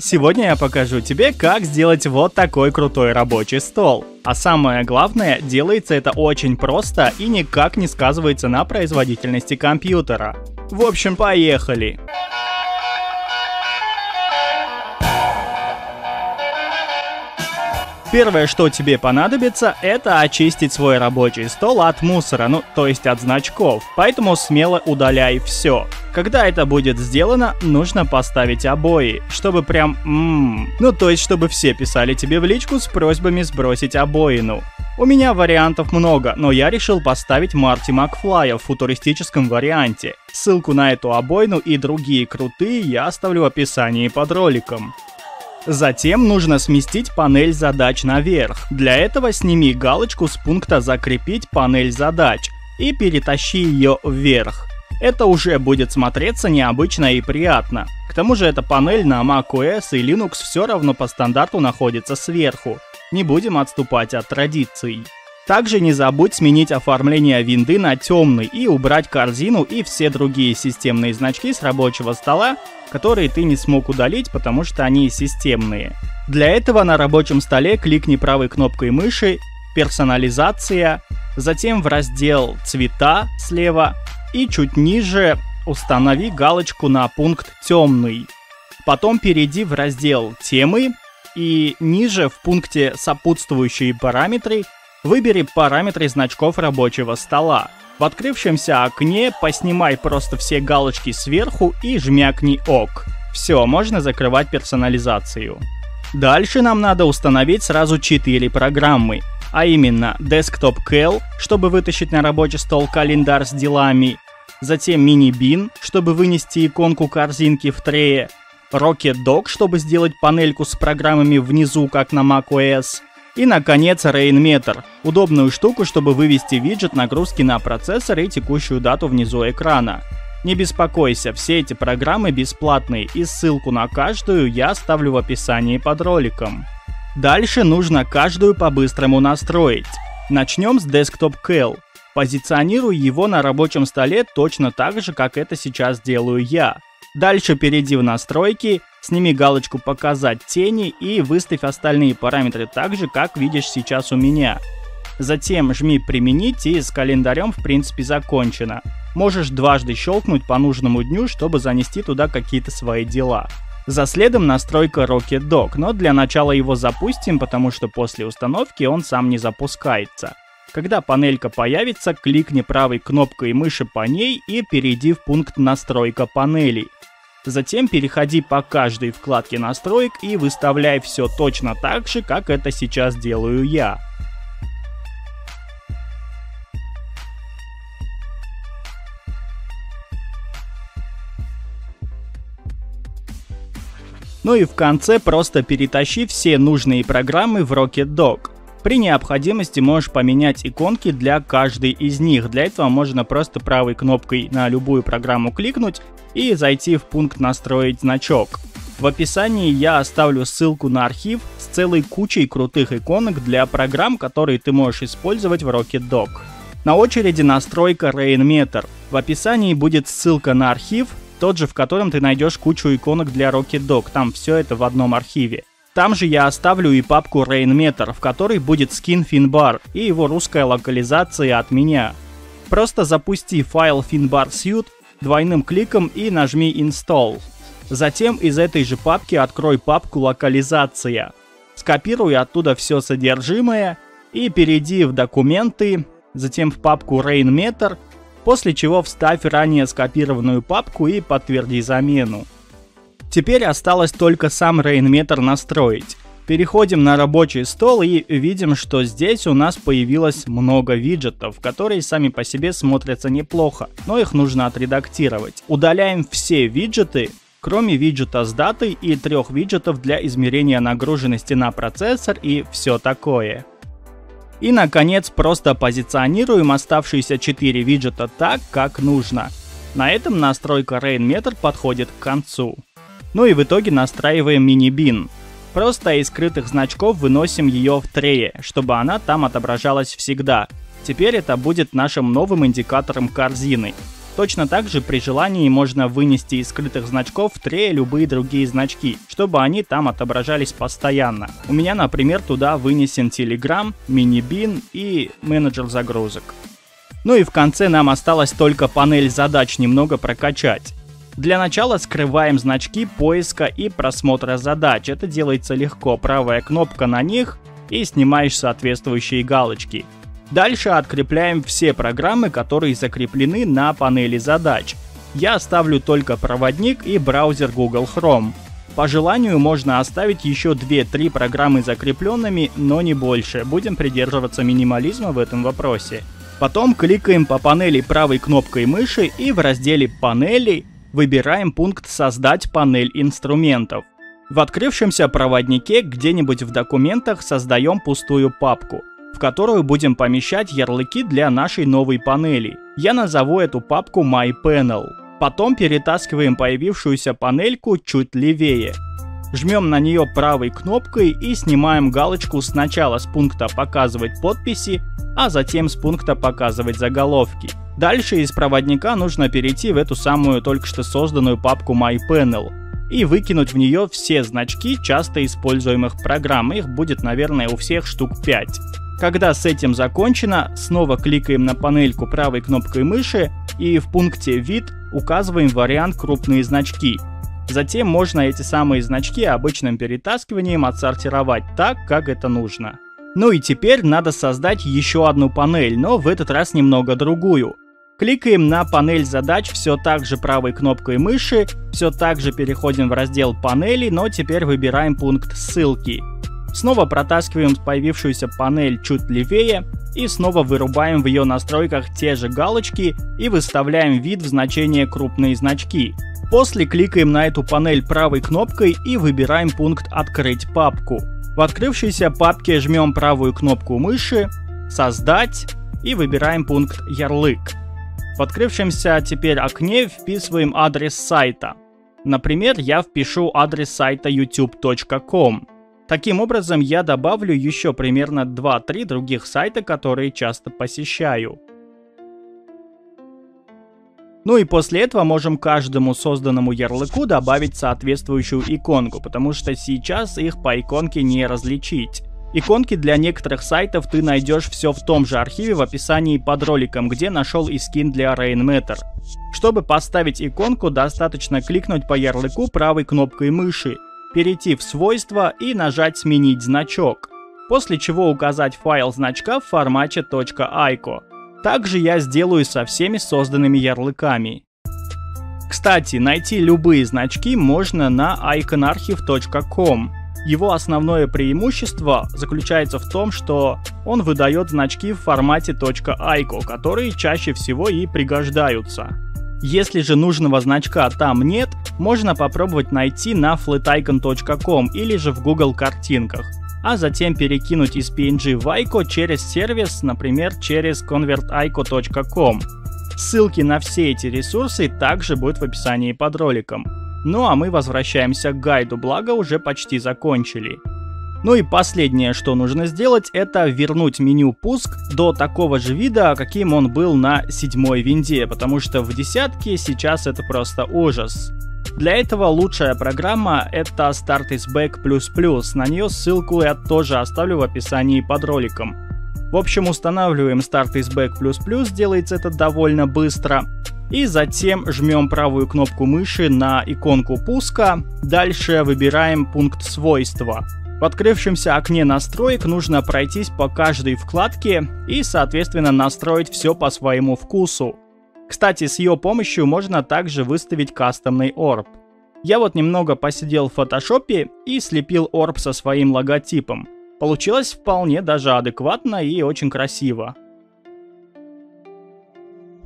Сегодня я покажу тебе, как сделать вот такой крутой рабочий стол. А самое главное, делается это очень просто и никак не сказывается на производительности компьютера. В общем, поехали! Первое, что тебе понадобится, это очистить свой рабочий стол от мусора, ну, то есть от значков. Поэтому смело удаляй все. Когда это будет сделано, нужно поставить обои, чтобы прям ммм, ну то есть чтобы все писали тебе в личку с просьбами сбросить обоину. У меня вариантов много, но я решил поставить Марти Макфлая в футуристическом варианте. Ссылку на эту обойну и другие крутые я оставлю в описании под роликом. Затем нужно сместить панель задач наверх. Для этого сними галочку с пункта «Закрепить панель задач» и перетащи ее вверх. Это уже будет смотреться необычно и приятно. К тому же эта панель на macOS и Linux все равно по стандарту находится сверху. Не будем отступать от традиций. Также не забудь сменить оформление винды на темный и убрать корзину и все другие системные значки с рабочего стола, которые ты не смог удалить, потому что они системные. Для этого на рабочем столе кликни правой кнопкой мыши «Персонализация», затем в раздел «Цвета» слева и чуть ниже установи галочку на пункт «Темный». Потом перейди в раздел «Темы» и ниже в пункте «Сопутствующие параметры» Выбери параметры значков рабочего стола. В открывшемся окне поснимай просто все галочки сверху и жмякни ОК. Все, можно закрывать персонализацию. Дальше нам надо установить сразу 4 программы, а именно Desktop Cal, чтобы вытащить на рабочий стол календарь с делами, затем Mini Bin, чтобы вынести иконку корзинки в трее, Rocket Dog, чтобы сделать панельку с программами внизу, как на macOS, и, наконец, Rainmeter – удобную штуку, чтобы вывести виджет нагрузки на процессор и текущую дату внизу экрана. Не беспокойся, все эти программы бесплатные, и ссылку на каждую я оставлю в описании под роликом. Дальше нужно каждую по-быстрому настроить. Начнем с Desktop Cal. Позиционируй его на рабочем столе точно так же, как это сейчас делаю я. Дальше перейди в настройки, сними галочку «Показать тени» и выставь остальные параметры так же, как видишь сейчас у меня. Затем жми «Применить» и с календарем в принципе закончено. Можешь дважды щелкнуть по нужному дню, чтобы занести туда какие-то свои дела. За следом настройка Rocket Dog, но для начала его запустим, потому что после установки он сам не запускается. Когда панелька появится, кликни правой кнопкой мыши по ней и перейди в пункт «Настройка панелей». Затем переходи по каждой вкладке настроек и выставляй все точно так же, как это сейчас делаю я. Ну и в конце просто перетащи все нужные программы в Rocket Dog. При необходимости можешь поменять иконки для каждой из них. Для этого можно просто правой кнопкой на любую программу кликнуть и зайти в пункт «Настроить значок». В описании я оставлю ссылку на архив с целой кучей крутых иконок для программ, которые ты можешь использовать в Rocket Dog. На очереди настройка Rainmeter. В описании будет ссылка на архив, тот же, в котором ты найдешь кучу иконок для Rocket Dog. Там все это в одном архиве. Там же я оставлю и папку Rainmeter, в которой будет скин Finbar и его русская локализация от меня. Просто запусти файл Finbar Suite двойным кликом и нажми Install. Затем из этой же папки открой папку Локализация. Скопируй оттуда все содержимое и перейди в Документы, затем в папку Rainmeter, после чего вставь ранее скопированную папку и подтверди замену. Теперь осталось только сам Rainmeter настроить. Переходим на рабочий стол и видим, что здесь у нас появилось много виджетов, которые сами по себе смотрятся неплохо, но их нужно отредактировать. Удаляем все виджеты, кроме виджета с датой и трех виджетов для измерения нагруженности на процессор и все такое. И наконец просто позиционируем оставшиеся 4 виджета так, как нужно. На этом настройка Rainmeter подходит к концу. Ну и в итоге настраиваем мини-бин. Просто из скрытых значков выносим ее в трее, чтобы она там отображалась всегда. Теперь это будет нашим новым индикатором корзины. Точно так же при желании можно вынести из скрытых значков в тре любые другие значки, чтобы они там отображались постоянно. У меня, например, туда вынесен Telegram, MiniBean и менеджер загрузок. Ну и в конце нам осталось только панель задач немного прокачать. Для начала скрываем значки поиска и просмотра задач. Это делается легко. Правая кнопка на них и снимаешь соответствующие галочки. Дальше открепляем все программы, которые закреплены на панели задач. Я оставлю только проводник и браузер Google Chrome. По желанию можно оставить еще 2-3 программы закрепленными, но не больше. Будем придерживаться минимализма в этом вопросе. Потом кликаем по панели правой кнопкой мыши и в разделе «Панели» выбираем пункт «Создать панель инструментов». В открывшемся проводнике где-нибудь в документах создаем пустую папку, в которую будем помещать ярлыки для нашей новой панели. Я назову эту папку My Panel. Потом перетаскиваем появившуюся панельку чуть левее. Жмем на нее правой кнопкой и снимаем галочку сначала с пункта «Показывать подписи», а затем с пункта «Показывать заголовки». Дальше из проводника нужно перейти в эту самую только что созданную папку MyPanel и выкинуть в нее все значки часто используемых программ. Их будет, наверное, у всех штук 5. Когда с этим закончено, снова кликаем на панельку правой кнопкой мыши и в пункте «Вид» указываем вариант «Крупные значки». Затем можно эти самые значки обычным перетаскиванием отсортировать так, как это нужно. Ну и теперь надо создать еще одну панель, но в этот раз немного другую. Кликаем на панель задач все так же правой кнопкой мыши, все так же переходим в раздел панели, но теперь выбираем пункт ссылки. Снова протаскиваем появившуюся панель чуть левее и снова вырубаем в ее настройках те же галочки и выставляем вид в значение крупные значки. После кликаем на эту панель правой кнопкой и выбираем пункт «Открыть папку». В открывшейся папке жмем правую кнопку мыши «Создать» и выбираем пункт «Ярлык». В открывшемся теперь окне вписываем адрес сайта. Например, я впишу адрес сайта youtube.com. Таким образом, я добавлю еще примерно 2-3 других сайта, которые часто посещаю. Ну и после этого можем каждому созданному ярлыку добавить соответствующую иконку, потому что сейчас их по иконке не различить. Иконки для некоторых сайтов ты найдешь все в том же архиве в описании под роликом, где нашел и скин для Rainmeter. Чтобы поставить иконку, достаточно кликнуть по ярлыку правой кнопкой мыши, перейти в свойства и нажать «Сменить значок», после чего указать файл значка в формате .ico. Также я сделаю со всеми созданными ярлыками. Кстати, найти любые значки можно на iconarchive.com. Его основное преимущество заключается в том, что он выдает значки в формате .ico, которые чаще всего и пригождаются. Если же нужного значка там нет, можно попробовать найти на flaticon.com или же в Google картинках, а затем перекинуть из PNG в ICO через сервис, например, через convertico.com. Ссылки на все эти ресурсы также будут в описании под роликом. Ну а мы возвращаемся к гайду, благо уже почти закончили. Ну и последнее, что нужно сделать, это вернуть меню пуск до такого же вида, каким он был на седьмой винде, потому что в десятке сейчас это просто ужас. Для этого лучшая программа это Start is Back++, на нее ссылку я тоже оставлю в описании под роликом. В общем, устанавливаем Start is Back++, делается это довольно быстро. И затем жмем правую кнопку мыши на иконку пуска. Дальше выбираем пункт свойства. В открывшемся окне настроек нужно пройтись по каждой вкладке и, соответственно, настроить все по своему вкусу. Кстати, с ее помощью можно также выставить кастомный орб. Я вот немного посидел в фотошопе и слепил орб со своим логотипом. Получилось вполне даже адекватно и очень красиво.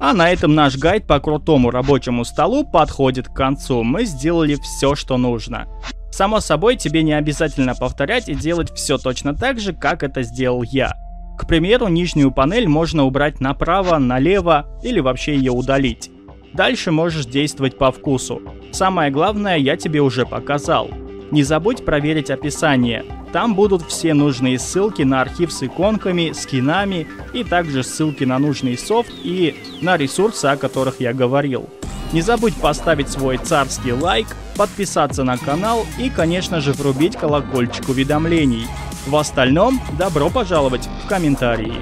А на этом наш гайд по крутому рабочему столу подходит к концу. Мы сделали все, что нужно. Само собой, тебе не обязательно повторять и делать все точно так же, как это сделал я. К примеру, нижнюю панель можно убрать направо, налево или вообще ее удалить. Дальше можешь действовать по вкусу. Самое главное я тебе уже показал. Не забудь проверить описание. Там будут все нужные ссылки на архив с иконками, скинами и также ссылки на нужный софт и на ресурсы, о которых я говорил. Не забудь поставить свой царский лайк, подписаться на канал и, конечно же, врубить колокольчик уведомлений. В остальном, добро пожаловать в комментарии.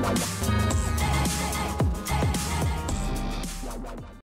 Wow,